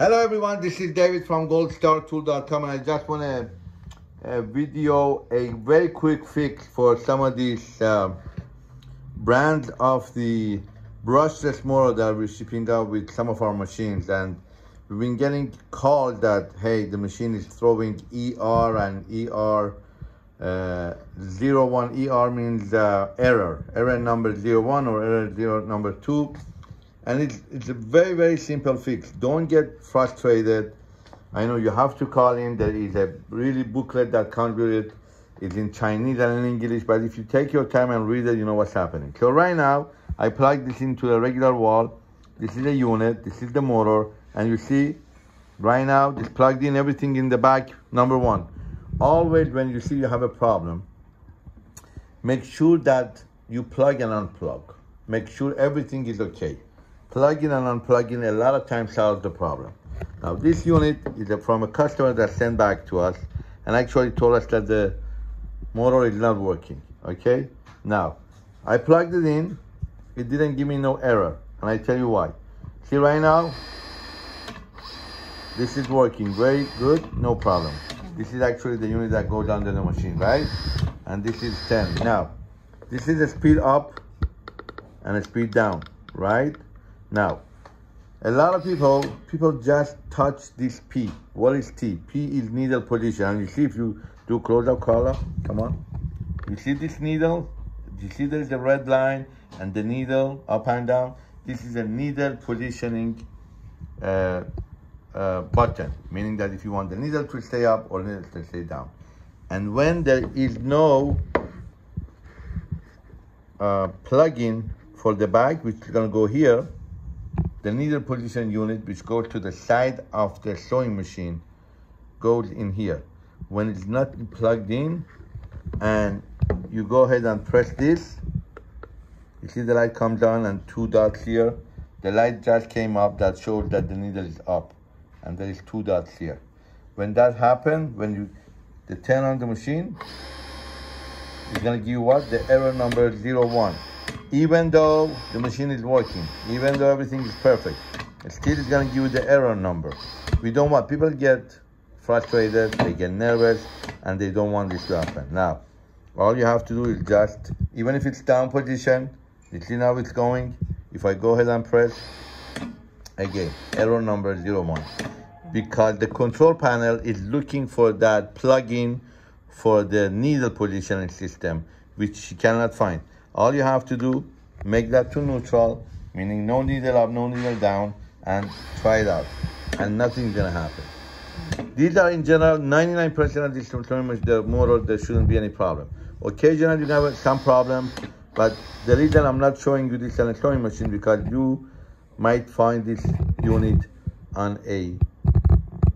Hello everyone, this is David from goldstartool.com and I just want to uh, video a very quick fix for some of these uh, brands of the brushless motor that we're shipping out with some of our machines. And we've been getting calls that hey the machine is throwing ER and ER uh, 01 ER means uh, error. Error number 01 or error zero number 2 and it's, it's a very, very simple fix. Don't get frustrated. I know you have to call in. There is a really booklet that comes with it. It's in Chinese and in English, but if you take your time and read it, you know what's happening. So right now, I plug this into a regular wall. This is a unit, this is the motor, and you see, right now, it's plugged in, everything in the back, number one. Always when you see you have a problem, make sure that you plug and unplug. Make sure everything is okay plugging and unplugging a lot of times solves the problem. Now this unit is from a customer that sent back to us and actually told us that the motor is not working, okay? Now, I plugged it in, it didn't give me no error, and I tell you why. See right now, this is working very good, no problem. This is actually the unit that goes under the machine, right? And this is 10. Now, this is a speed up and a speed down, right? Now, a lot of people, people just touch this P. What is T? P is needle position. And you see if you do close-up color, come on. You see this needle? You see there's a red line and the needle up and down? This is a needle positioning uh, uh, button, meaning that if you want the needle to stay up or needle to stay down. And when there is no uh, plug-in for the bag, which is gonna go here, the needle position unit, which goes to the side of the sewing machine, goes in here. When it's not plugged in, and you go ahead and press this, you see the light comes on and two dots here. The light just came up that shows that the needle is up, and there is two dots here. When that happens, when you the turn on the machine, it's gonna give you what? The error number zero one even though the machine is working, even though everything is perfect, it still is gonna give you the error number. We don't want, people get frustrated, they get nervous, and they don't want this to happen. Now, all you have to do is just, even if it's down position, you see how it's going. If I go ahead and press, again, error number zero one. Because the control panel is looking for that plug-in for the needle positioning system, which you cannot find. All you have to do, make that to neutral, meaning no needle up, no needle down, and try it out. And nothing's gonna happen. These are in general, 99% of these tournaments, the motor, there shouldn't be any problem. Occasionally you have some problem, but the reason I'm not showing you this on a sewing machine because you might find this unit on a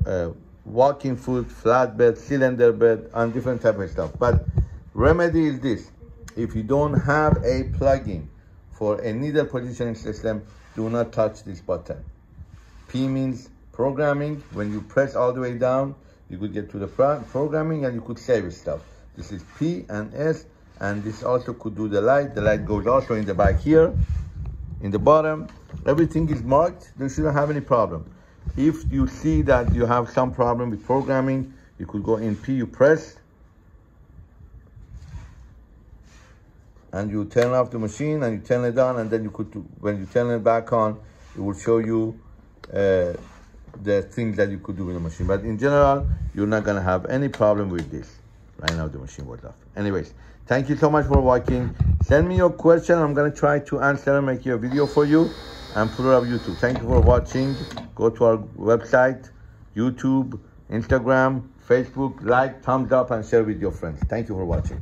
uh, walking foot, flatbed, cylinder bed, and different type of stuff. But remedy is this if you don't have a plugin for a needle positioning system, do not touch this button. P means programming. When you press all the way down, you could get to the programming and you could save stuff. This is P and S, and this also could do the light. The light goes also in the back here, in the bottom. Everything is marked. You shouldn't have any problem. If you see that you have some problem with programming, you could go in P, you press, and you turn off the machine and you turn it on and then you could, when you turn it back on, it will show you uh, the things that you could do with the machine. But in general, you're not gonna have any problem with this. Right now the machine was off. Anyways, thank you so much for watching. Send me your question. I'm gonna try to answer and make a video for you and put it up YouTube. Thank you for watching. Go to our website, YouTube, Instagram, Facebook, like, thumbs up, and share with your friends. Thank you for watching.